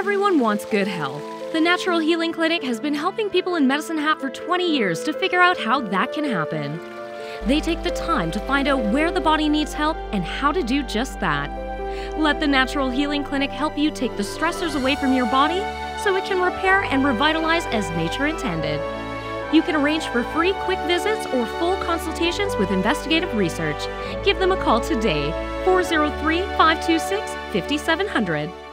Everyone wants good health. The Natural Healing Clinic has been helping people in Medicine Hat for 20 years to figure out how that can happen. They take the time to find out where the body needs help and how to do just that. Let the Natural Healing Clinic help you take the stressors away from your body so it can repair and revitalize as nature intended. You can arrange for free quick visits or full consultations with investigative research. Give them a call today, 403 526 5700.